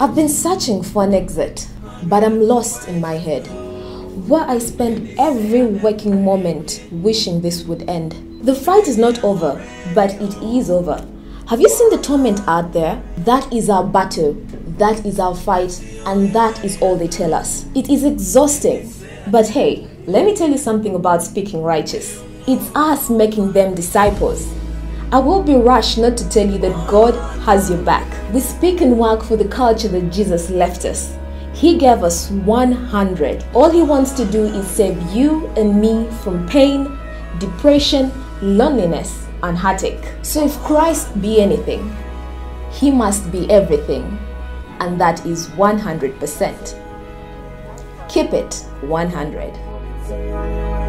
I've been searching for an exit, but I'm lost in my head, where I spend every waking moment wishing this would end. The fight is not over, but it is over. Have you seen the torment out there? That is our battle, that is our fight, and that is all they tell us. It is exhausting. But hey, let me tell you something about speaking righteous. It's us making them disciples. I will be rash not to tell you that God has your back. We speak and work for the culture that Jesus left us. He gave us 100. All He wants to do is save you and me from pain, depression, loneliness, and heartache. So if Christ be anything, He must be everything, and that is 100%. Keep it 100.